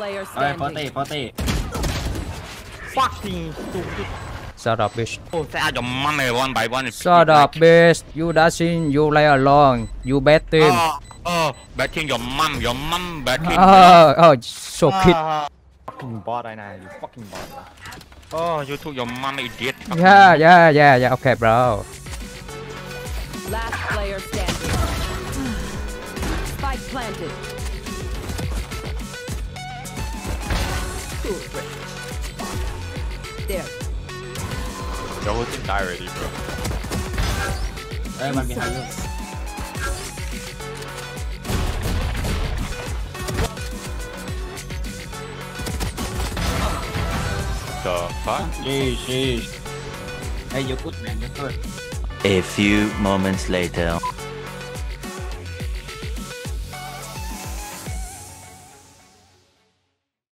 player standing. Alright, potty, potty. Fucking stupid. Shut up, bitch. Oh, out your money one by one. Shut up, bitch. You dashing, you lay along. You bad team. Oh, oh, bad team, your mom, your mom, bad team. Oh, oh, so ah, kid. Fucking bot right now, you fucking bot. Oh, you took your mom, idiot. Yeah, yeah, yeah, yeah. Okay, bro. Last player standing. Spike planted. There. you die already, bro. Behind you. The fuck? Hey, you're good, man. You're good. A few moments later.